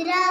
குதிரா